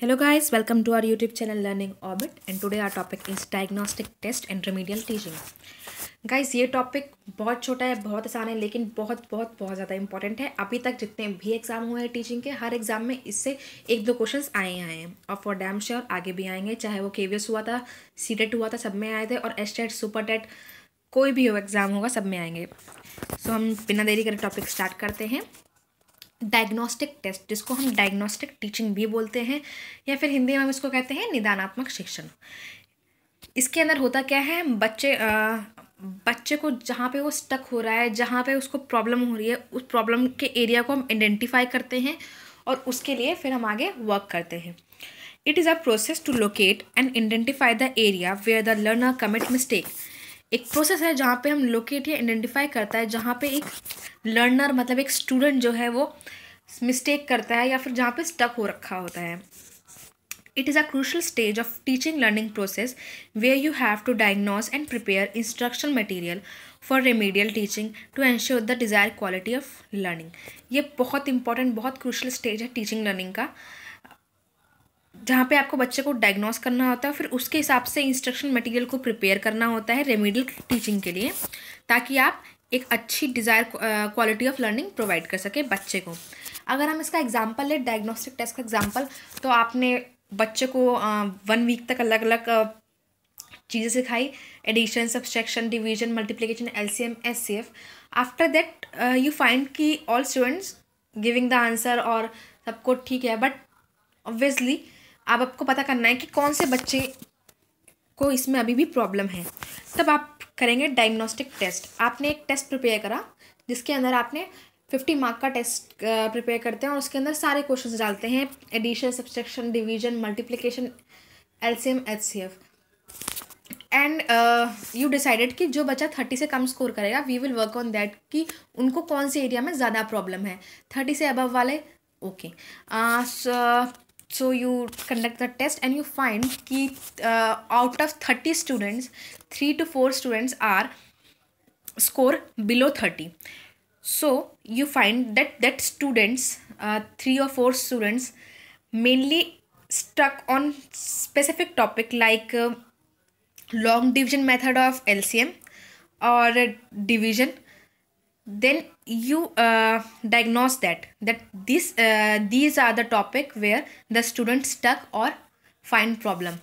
Hello guys, welcome to our YouTube channel Learning Orbit and today our topic is diagnostic test and remedial teaching. Guys ये topic बहुत छोटा है बहुत आसान है लेकिन बहुत बहुत बहुत ज़्यादा इंपॉर्टेंट है। अभी तक जितने भी एग्ज़ाम हुए हैं टीचिंग के हर एग्ज़ाम में इससे एक दो क्वेश्चंस आए आए हैं। और फॉर डैम श्योर आगे भी आएँगे चाहे वो के हुआ था सी टेट हुआ था सब में आए थे और एस टेट सुपर टेट कोई भी हो एग्ज़ाम होगा सब में आएँगे। सो so, हम बिना देरी करे टॉपिक स्टार्ट करते हैं। डायग्नोस्टिक टेस्ट जिसको हम डायग्नोस्टिक टीचिंग भी बोलते हैं या फिर हिंदी में हम इसको कहते हैं निदानात्मक शिक्षण। इसके अंदर होता क्या है बच्चे आ, बच्चे को जहाँ पे वो स्टक हो रहा है जहाँ पे उसको प्रॉब्लम हो रही है उस प्रॉब्लम के एरिया को हम आइडेंटिफाई करते हैं और उसके लिए फिर हम आगे वर्क करते हैं। It is a process to locate and identify the area where the learner commit mistake एक प्रोसेस है जहाँ पे हम लोकेट या आइडेंटिफाई करता है, जहाँ पे एक लर्नर मतलब एक स्टूडेंट जो है वो मिस्टेक करता है या फिर जहाँ पे स्टक हो रखा होता है। It is a crucial stage of teaching learning process where you have to diagnose and prepare instruction material for remedial teaching to ensure the desire quality of learning ये बहुत इंपॉर्टेंट बहुत क्रूशल स्टेज है teaching learning का। जहाँ पे आपको बच्चे को डायग्नोस करना होता है, फिर उसके हिसाब से इंस्ट्रक्शन मटेरियल को प्रिपेयर करना होता है रेमेडियल टीचिंग के लिए, ताकि आप एक अच्छी desire quality of learning provide कर सके बच्चे को। अगर हम इसका एग्जांपल लें डायग्नोस्टिक टेस्ट का एग्जांपल तो आपने बच्चे को वन वीक तक अलग अलग चीज़ें सिखाई addition subtraction division multiplication L C M S C F after that you find कि all students giving the answer और सबको ठीक है बट ऑब्वियसली अब आपको पता करना है कि कौन से बच्चे को इसमें अभी भी प्रॉब्लम है। तब आप करेंगे डायग्नोस्टिक टेस्ट आपने एक टेस्ट प्रिपेयर करा जिसके अंदर आपने फिफ्टी मार्क का टेस्ट प्रिपेयर करते हैं और उसके अंदर सारे क्वेश्चंस डालते हैं। Addition subtraction division multiplication LCM H C F and you decided कि जो बच्चा थर्टी से कम स्कोर करेगा we will work on that कि उनको कौन से एरिया में ज़्यादा प्रॉब्लम है। थर्टी से अबव वाले okay okay. uh, so you conduct the test and you find कि uh, out of 30 students 3 to 4 students are score below 30 so you find that that students uh, 3 or 4 students mainly stuck on specific topic like uh, long division method of LCM or division. Then you uh, diagnose that that this uh, these are the topic where the student stuck or find problem.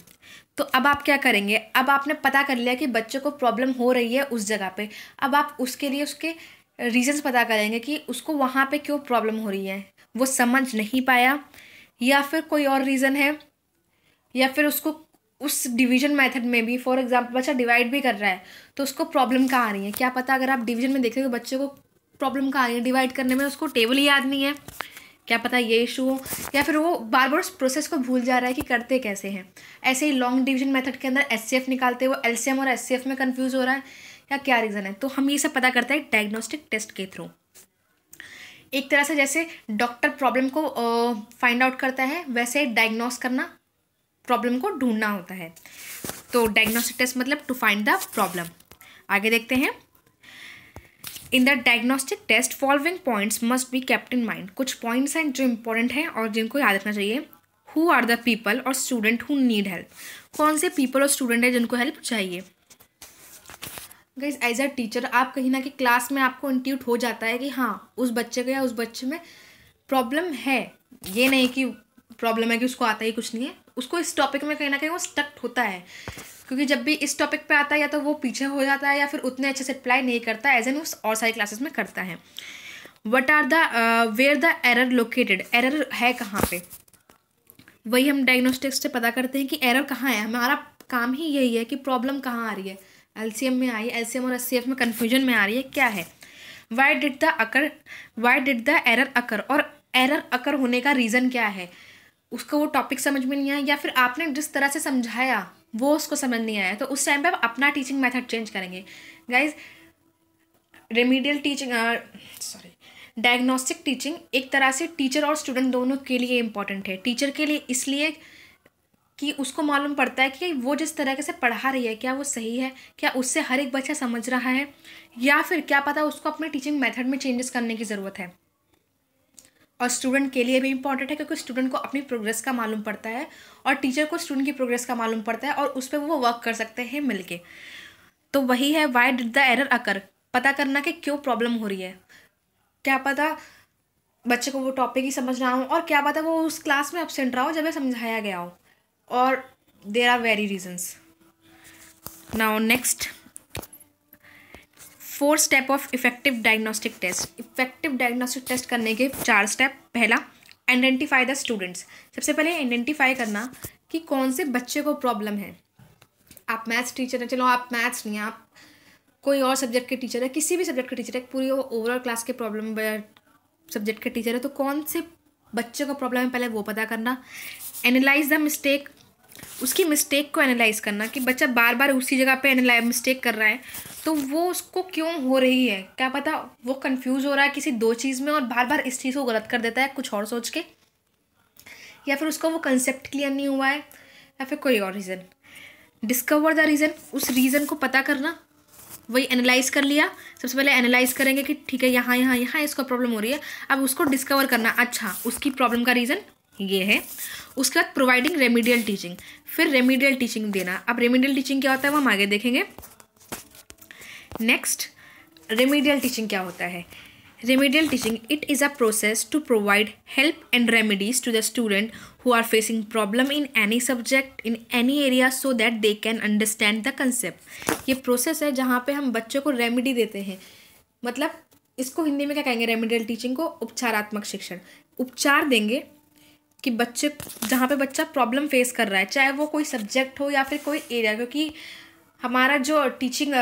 तो अब आप क्या करेंगे? अब आपने पता कर लिया कि बच्चे को प्रॉब्लम हो रही है उस जगह पे। अब आप उसके लिए उसके रीजंस पता करेंगे कि उसको वहाँ पे क्यों प्रॉब्लम हो रही है। वो समझ नहीं पाया या फिर कोई और रीज़न है या फिर उसको उस डिवीज़न मेथड में भी फॉर एग्जांपल बच्चा डिवाइड भी कर रहा है तो उसको प्रॉब्लम कहाँ आ रही है? क्या पता अगर आप डिवीज़न में देखेंगे बच्चे को प्रॉब्लम कहाँ आ है डिवाइड करने में उसको टेबल ही याद नहीं है। क्या पता ये इशू हो, या फिर वो बार बार उस प्रोसेस को भूल जा रहा है कि करते कैसे हैं। ऐसे ही लॉन्ग डिवीज़न मेथड के अंदर एस निकालते हुए एल और एस में कन्फ्यूज़ हो रहा है, या क्या रीज़न है? तो हम ये सब पता करते हैं डायग्नोस्टिक टेस्ट के थ्रू एक तरह से जैसे डॉक्टर प्रॉब्लम को फाइंड आउट करता है, वैसे डायग्नोस करना प्रॉब्लम को ढूंढना होता है। तो डायग्नोस्टिक टेस्ट मतलब टू फाइंड द प्रॉब्लम आगे देखते हैं। In the diagnostic test following points must be kept in mind. कुछ पॉइंट्स हैं जो इंपॉर्टेंट हैं और जिनको याद रखना चाहिए। हु आर द पीपल और स्टूडेंट हु नीड हेल्प कौन से पीपल और स्टूडेंट हैं जिनको हेल्प चाहिए? गाइज़ एज अ टीचर आप कहीं ना कहीं क्लास में आपको इंट्यूट हो जाता है कि हाँ उस बच्चे को या उस बच्चे में प्रॉब्लम है। ये नहीं कि प्रॉब्लम है कि उसको आता ही कुछ नहीं है। उसको इस टॉपिक में कहीं ना कहीं वो स्टक होता है। क्योंकि जब भी इस टॉपिक पे आता है, या तो वो पीछे हो जाता है, या फिर उतने अच्छे से अप्लाई नहीं करता एज एन उस और सारी क्लासेस में करता है। What are the where the error located error है कहाँ पे? वही हम डायग्नोस्टिक्स से पता करते हैं कि एरर कहाँ है। हमारा काम ही यही है कि प्रॉब्लम कहाँ आ रही है। एलसीएम में आई एल और एस में कन्फ्यूज़न में आ रही है, क्या है? Why did the occur why did the error occur और एरर अकर होने का रीज़न क्या है? उसको वो टॉपिक समझ में नहीं आया, या फिर आपने जिस तरह से समझाया वो उसको समझ नहीं आया। तो उस टाइम पे आप अपना टीचिंग मेथड चेंज करेंगे। Guys remedial teaching sorry diagnostic teaching एक तरह से टीचर और स्टूडेंट दोनों के लिए इंपॉर्टेंट है। टीचर के लिए इसलिए कि उसको मालूम पड़ता है कि वो जिस तरह से पढ़ा रही है, क्या वो सही है, क्या उससे हर एक बच्चा समझ रहा है, या फिर क्या पता उसको अपने टीचिंग मेथड में चेंजेस करने की ज़रूरत है। और स्टूडेंट के लिए भी इंपॉर्टेंट है क्योंकि स्टूडेंट को अपनी प्रोग्रेस का मालूम पड़ता है और टीचर को स्टूडेंट की प्रोग्रेस का मालूम पड़ता है और उस पर वो वर्क कर सकते हैं मिलके। तो वही है why did the error occur पता करना कि क्यों प्रॉब्लम हो रही है। क्या पता बच्चे को वो टॉपिक ही समझ रहा हो और क्या पता वो उस क्लास में अपसेंट रहा हो जब समझाया गया हो। और there are very reasons now next four step of effective diagnostic test. Effective diagnostic test करने के चार स्टेप। पहला आइडेंटिफाई द स्टूडेंट्स सबसे पहले आइडेंटिफाई करना कि कौन से बच्चे को प्रॉब्लम है। आप मैथ्स टीचर हैं, चलो आप मैथ्स नहीं हैं, आप कोई और सब्जेक्ट के टीचर है, किसी भी सब्जेक्ट के टीचर है, पूरी ओवरऑल क्लास के प्रॉब्लम सब्जेक्ट के टीचर है तो कौन से बच्चे को प्रॉब्लम है पहले वो पता करना। एनालाइज द मिस्टेक उसकी मिस्टेक को एनालाइज करना कि बच्चा बार बार उसी जगह पे एनालाइज मिस्टेक कर रहा है तो वो उसको क्यों हो रही है? क्या पता वो कंफ्यूज हो रहा है किसी दो चीज़ में और बार बार इस चीज़ को गलत कर देता है कुछ और सोच के? या फिर उसका वो कंसेप्ट क्लियर नहीं हुआ है? या फिर कोई और रीज़न डिस्कवर द रीज़न उस रीज़न को पता करना। वही एनालाइज कर लिया। सबसे पहले एनालाइज करेंगे कि ठीक है, यहाँ यहाँ यहाँ इसको प्रॉब्लम हो रही है। अब उसको डिस्कवर करना। अच्छा उसकी प्रॉब्लम का रीज़न ये है। उसके बाद प्रोवाइडिंग रेमिडियल टीचिंग फिर रेमिडियल टीचिंग देना। अब रेमिडियल टीचिंग क्या होता है, वो हम आगे देखेंगे। नेक्स्ट रेमिडियल टीचिंग क्या होता है? Remedial teaching it is a process to provide help and remedies to the student who are facing problem in any subject in any area so that they can understand the concept ये process है जहाँ पे हम बच्चों को remedy देते हैं। मतलब इसको हिंदी में क्या कहेंगे? रेमेडियल टीचिंग को उपचारात्मक शिक्षण। उपचार देंगे कि बच्चे, जहाँ पे बच्चा प्रॉब्लम फेस कर रहा है, चाहे वो कोई सब्जेक्ट हो या फिर कोई एरिया क्योंकि हमारा जो टीचिंग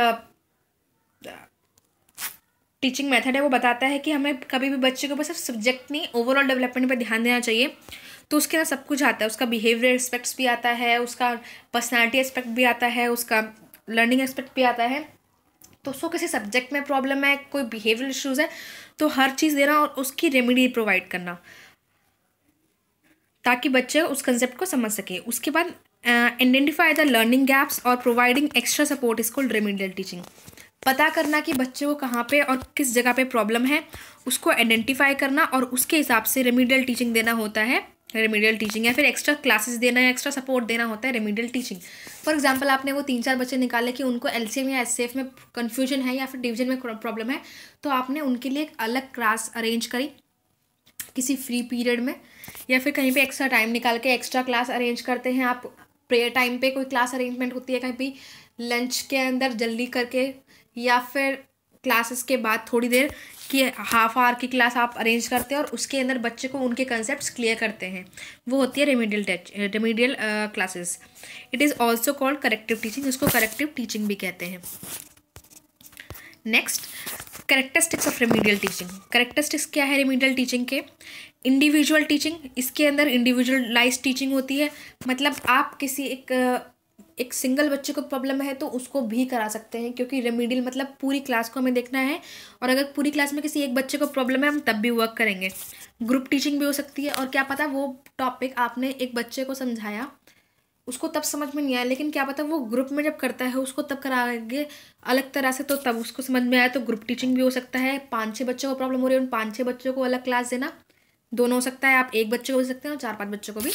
टीचिंग मेथड है, वो बताता है कि हमें कभी भी बच्चे को बस सिर्फ़ सब्जेक्ट नहीं ओवरऑल डेवलपमेंट पर ध्यान देना चाहिए। तो उसके अंदर सब कुछ आता है। उसका बिहेवियर एस्पेक्ट्स भी आता है, उसका पर्सनैलिटी एस्पेक्ट भी आता है, उसका लर्निंग एस्पेक्ट भी आता है। तो उसको किसी सब्जेक्ट में प्रॉब्लम है, कोई बिहेवियर इश्यूज़ है तो हर चीज़ देना और उसकी रेमेडी प्रोवाइड करना। ताकि बच्चे उस कंसेप्ट को समझ सके। उसके बाद आइडेंटिफाई द लर्निंग गैप्स और providing extra support called remedial teaching पता करना कि बच्चे को कहाँ पे और किस जगह पे प्रॉब्लम है, उसको आइडेंटिफाई करना और उसके हिसाब से रेमिडियल टीचिंग देना होता है। रेमिडियल टीचिंग या फिर एक्स्ट्रा क्लासेस देना या एक्स्ट्रा सपोर्ट देना होता है रेमिडियल टीचिंग फॉर एग्जांपल आपने वो तीन चार बच्चे निकाले कि उनको एलसीएम या एससीएफ में कन्फ्यूज़न है या फिर डिवीज़न में प्रॉब्लम है तो आपने उनके लिए एक अलग क्लास अरेंज करी। किसी फ्री पीरियड में, या फिर कहीं पे एक्स्ट्रा टाइम निकाल के एक्स्ट्रा क्लास अरेंज करते हैं, आप प्रेयर टाइम पे कोई क्लास अरेंजमेंट होती है, कहीं भी लंच के अंदर जल्दी करके, या फिर क्लासेस के बाद थोड़ी देर की हाफ़ आवर की क्लास आप अरेंज करते हैं और उसके अंदर बच्चे को उनके कंसेप्ट क्लियर करते हैं। वो होती है remedial remedial classes it is also called corrective teaching इसको करेक्टिव टीचिंग भी कहते हैं। Next characteristics of remedial teaching characteristics क्या है रेमीडियल टीचिंग के? इंडिविजुअल टीचिंग इसके अंदर इंडिविजुअलाइज टीचिंग होती है। मतलब आप किसी एक एक सिंगल बच्चे को प्रॉब्लम है तो उसको भी करा सकते हैं, क्योंकि रेमीडियल मतलब पूरी क्लास को हमें देखना है। और अगर पूरी क्लास में किसी एक बच्चे को प्रॉब्लम है, हम तब भी वर्क करेंगे। ग्रुप टीचिंग भी हो सकती है। और क्या पता वो टॉपिक आपने एक बच्चे को समझाया उसको तब समझ में नहीं आया लेकिन क्या पता वो ग्रुप में जब करता है उसको तब कराएँगे अलग तरह से तो तब उसको समझ में आया तो ग्रुप टीचिंग भी हो सकता है। पाँच छः बच्चों को प्रॉब्लम हो रही है उन पाँच छः बच्चों को अलग क्लास देना। दोनों हो सकता है आप एक बच्चे को दे सकते हैं और चार पाँच बच्चों को भी।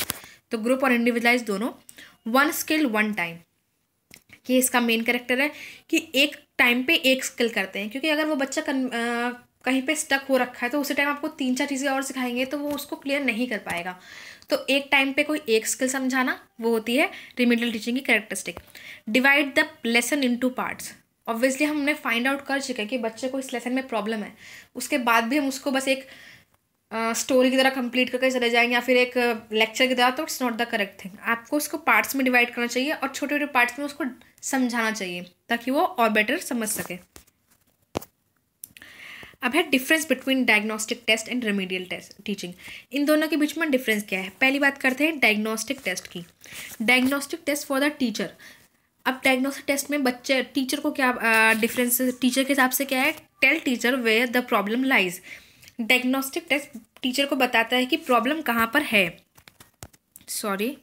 तो ग्रुप और इंडिविजुअलाइज दोनों। वन स्किल वन टाइम ये इसका मेन करेक्टर है कि एक टाइम पे एक स्किल करते हैं क्योंकि अगर वो बच्चा कन, आ, कहीं पे स्टक हो रखा है तो उसी टाइम आपको तीन चार चीज़ें और सिखाएँगे तो वो उसको क्लियर नहीं कर पाएगा। तो एक टाइम पे कोई एक स्किल समझाना, वो होती है रिमीडियल टीचिंग की characteristic divide the lesson into parts obviously हमने फाइंड आउट कर चुके हैं कि बच्चे को इस लेसन में प्रॉब्लम है। उसके बाद भी हम उसको बस एक स्टोरी की तरह कंप्लीट करके चले जाएँगे या फिर एक लेक्चर की तरह तो it's not the correct thing आपको उसको पार्ट्स में डिवाइड करना चाहिए और छोटे छोटे पार्ट्स में उसको समझाना चाहिए, ताकि वो और बेटर समझ सके। अब है difference between diagnostic test and remedial test teaching इन दोनों के बीच में डिफरेंस क्या है? पहली बात करते हैं डायग्नोस्टिक टेस्ट की। Diagnostic test for the teacher अब डायग्नोस्टिक टेस्ट में बच्चे टीचर को क्या डिफरेंस टीचर के हिसाब से क्या है? Tell teacher where the problem lies diagnostic test teacher को बताता है कि प्रॉब्लम कहाँ पर है। सॉरी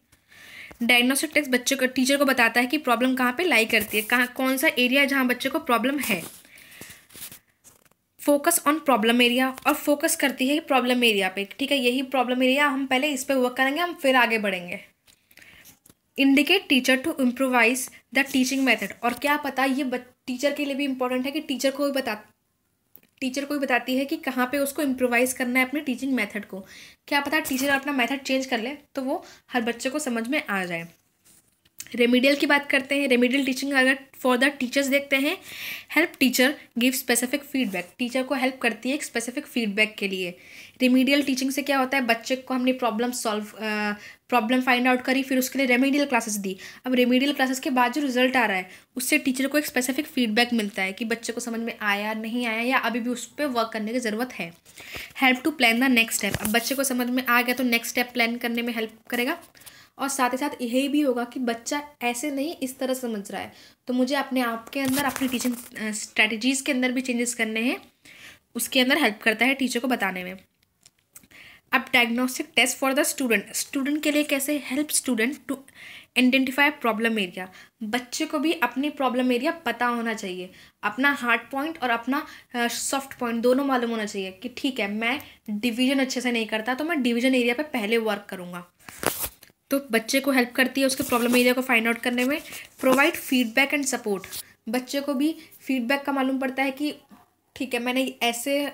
डायग्नोस्टिक टेस्ट बच्चे को टीचर को बताता है कि प्रॉब्लम कहाँ पे लाई करती है। कहाँ, कौन सा एरिया जहाँ बच्चे को प्रॉब्लम है। फोकस ऑन प्रॉब्लम एरिया और फोकस करती है प्रॉब्लम एरिया पे। ठीक है, यही प्रॉब्लम एरिया हम पहले इस पर वर्क करेंगे, हम फिर आगे बढ़ेंगे। Indicate teacher to improvise the teaching method और क्या पता ये टीचर के लिए भी इंपॉर्टेंट है कि टीचर को भी बता टीचर को बताती है कि कहाँ पे उसको इम्प्रोवाइज़ करना है अपने टीचिंग मेथड को। क्या पता टीचर अपना मेथड चेंज कर ले तो वो हर बच्चे को समझ में आ जाए। रेमिडियल की बात करते हैं। रेमिडियल टीचिंग अगर फॉर द टीचर्स देखते हैं help teacher give specific feedback teacher को हेल्प करती है एक स्पेसिफिक फीडबैक के लिए। रेमिडियल टीचिंग से क्या होता है? बच्चे को हमने problem solve problem find out करी, फिर उसके लिए रेमिडियल क्लासेस दी। अब रेमिडियल क्लासेस के बाद जो रिज़ल्ट आ रहा है, उससे टीचर को एक स्पेसिफिक फीडबैक मिलता है कि बच्चे को समझ में आया, नहीं आया, या अभी भी उस पर वर्क करने की ज़रूरत है। Help to plan the next step अब बच्चे को समझ में आ गया तो नेक्स्ट स्टेप प्लान करने में हेल्प करेगा। और साथ ही साथ यही भी होगा कि बच्चा ऐसे नहीं इस तरह समझ रहा है। तो मुझे अपने आप के अंदर, अपनी टीचिंग स्ट्रैटेजीज़ के अंदर भी चेंजेस करने हैं। उसके अंदर हेल्प करता है टीचर को बताने में। अब diagnostic test for the student student के लिए कैसे help student to identify problem area बच्चे को भी अपनी प्रॉब्लम एरिया पता होना चाहिए। अपना हार्ड पॉइंट और अपना सॉफ्ट पॉइंट दोनों मालूम होना चाहिए कि ठीक है, मैं डिवीज़न अच्छे से नहीं करता तो मैं डिवीज़न एरिया पे पहले वर्क करूँगा। तो बच्चे को हेल्प करती है उसके प्रॉब्लम एरिया को फाइंड आउट करने में प्रोवाइड फीडबैक एंड सपोर्ट बच्चे को भी फीडबैक का मालूम पड़ता है कि, ठीक है, मैंने ऐसे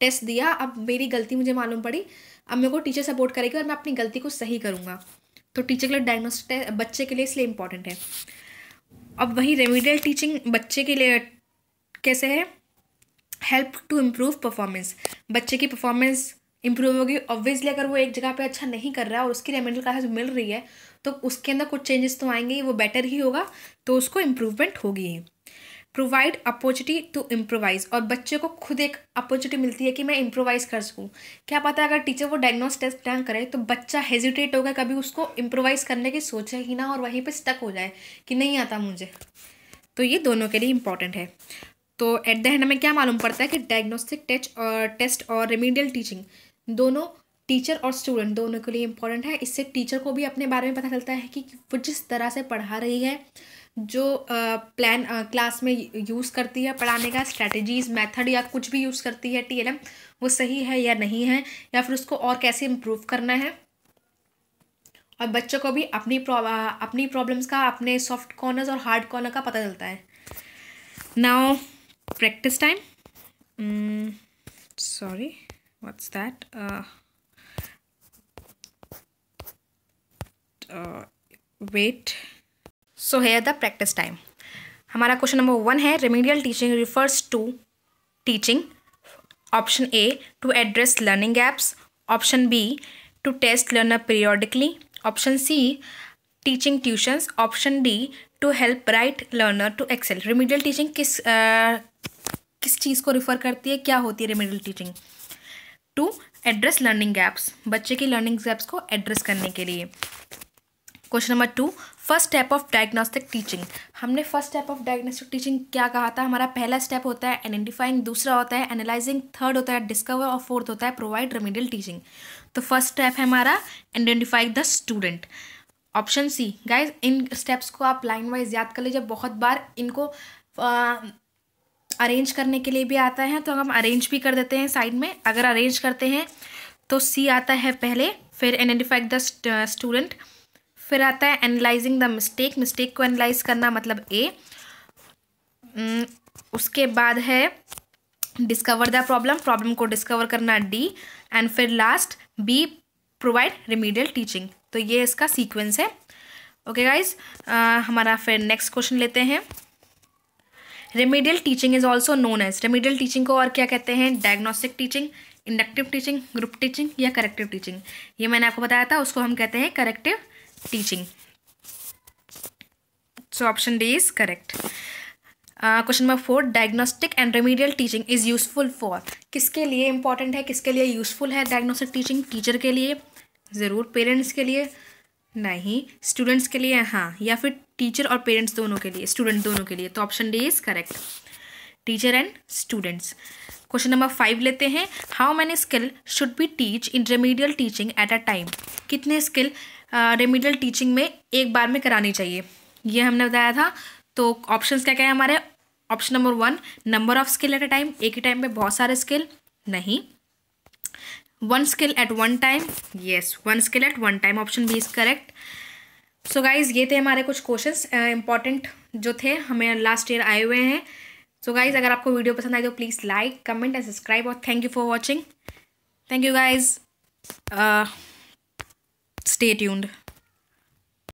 टेस्ट दिया, अब मेरी गलती मुझे मालूम पड़ी, अब मेरे को टीचर सपोर्ट करेगी और मैं अपनी गलती को सही करूँगा। तो टीचर के लिए डायग्नोस्ट बच्चे के लिए इसलिए इंपॉर्टेंट है। अब वही रेमिडियल टीचिंग बच्चे के लिए कैसे है? हेल्प टू इम्प्रूव परफॉर्मेंस बच्चे की परफॉर्मेंस इंप्रूव होगी। ऑब्वियसली अगर वो एक जगह पे अच्छा नहीं कर रहा है और उसकी रेमेडियल क्लासेस मिल रही है तो उसके अंदर कुछ चेंजेस तो आएँगे वो बेटर ही होगा तो उसको इम्प्रूवमेंट होगी ही। प्रोवाइड अपॉर्चुनिटी टू इम्प्रोवाइज और बच्चे को खुद एक अपॉर्चुनिटी मिलती है कि मैं इम्प्रोवाइज कर सकूँ। क्या पता है, अगर टीचर वो डायग्नोस टेस्ट डन करे तो बच्चा हेजिटेट होगा, कभी उसको इम्प्रोवाइज करने की सोचे ही ना और वहीं पर स्टक हो जाए कि नहीं आता मुझे। तो ये दोनों के लिए इंपॉर्टेंट है। तो एट द एंड हमें क्या मालूम पड़ता है कि डायग्नोस्टिक टेस्ट और टेस्ट और रेमीडियल टीचिंग दोनों टीचर और स्टूडेंट दोनों के लिए इम्पोर्टेंट है। इससे टीचर को भी अपने बारे में पता चलता है कि वो जिस तरह से पढ़ा रही है, जो प्लान क्लास में यूज़ करती है पढ़ाने का स्ट्रैटेजीज मेथड या कुछ भी यूज़ करती है टीएलएम वो सही है या नहीं है, या फिर उसको और कैसे इम्प्रूव करना है। और बच्चों को भी अपनी अपनी प्रॉब्लम्स का, अपने सॉफ्ट कॉर्नर्स और हार्ड कॉर्नर का पता चलता है। Now practice time sorry what's that? Uh, uh, wait. So here the practice time. हमारा क्वेश्चन नंबर वन है remedial teaching refers to teaching option A to address learning gaps option B to test learner periodically option C teaching tuitions option D to help right learner to excel remedial teaching किस uh, किस चीज़ को refer करती है? क्या होती है remedial teaching to address learning gaps बच्चे की लर्निंग गैप्स को एड्रेस करने के लिए। Question number two first step of diagnostic teaching हमने first step of diagnostic teaching क्या कहा था? हमारा पहला स्टेप होता है आइडेंटिफाइंग दूसरा होता है एनालाइजिंग थर्ड होता है डिस्कवर और फोर्थ होता है प्रोवाइड रेमिडियल टीचिंग तो फ़र्स्ट स्टेप है हमारा identify the student option C guys in steps को आप लाइन वाइज याद कर लीजिए। बहुत बार इनको अरेंज करने के लिए भी आता है तो हम अरेंज भी कर देते हैं साइड में। अगर अरेंज करते हैं तो सी आता है पहले, फिर आइडेंटिफाई द स्टूडेंट फिर आता है एनालाइजिंग द मिस्टेक मिस्टेक को एनालाइज करना मतलब ए उसके बाद है डिस्कवर द प्रॉब्लम प्रॉब्लम को डिस्कवर करना डी एंड फिर last B provide remedial teaching तो ये इसका सीक्वेंस है। ओके okay गाइज़ हमारा फिर नेक्स्ट क्वेश्चन लेते हैं। Remedial teaching is also known as remedial teaching को और क्या कहते हैं? Diagnostic teaching inductive teaching group teaching या करेक्टिव टीचिंग ये मैंने आपको बताया था, उसको हम कहते हैं corrective teaching so option D is correct question number four diagnostic and remedial teaching is useful for किसके लिए इंपॉर्टेंट है? किसके लिए यूजफुल है डायग्नोस्टिक टीचिंग टीचर के लिए, ज़रूर पेरेंट्स के लिए नहीं स्टूडेंट्स के लिए हाँ या फिर टीचर और पेरेंट्स दोनों के लिए स्टूडेंट दोनों के लिए तो option D is correct teacher and students question number five लेते हैं. How many skill should be teach in remedial teaching at a time कितने स्किल रेमीडियल टीचिंग में एक बार में करानी चाहिए? ये हमने बताया था. तो ऑप्शंस क्या क्या है हमारे? Option number one number of skill at a time एक ही टाइम पे बहुत सारे स्किल नहीं. One skill at one time yes one skill at one time option B is correct so guys ये थे हमारे कुछ क्वेश्चन इंपॉर्टेंट जो थे, हमें लास्ट ईयर आए हुए हैं. सो so गाइज़ अगर आपको वीडियो पसंद आए तो please like comment and subscribe और thank you for watching thank you guys stay tuned